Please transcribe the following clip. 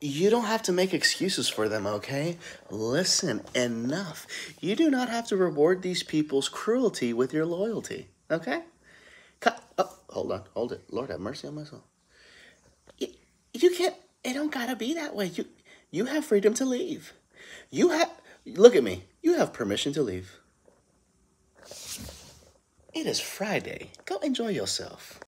You don't have to make excuses for them, okay? Listen, enough. You do not have to reward these people's cruelty with your loyalty, okay? Cut. Oh, hold on, hold it. Lord have mercy on my soul. You, you can't. It don't gotta be that way. You, you have freedom to leave. You have. Look at me. You have permission to leave. It is Friday. Go enjoy yourself.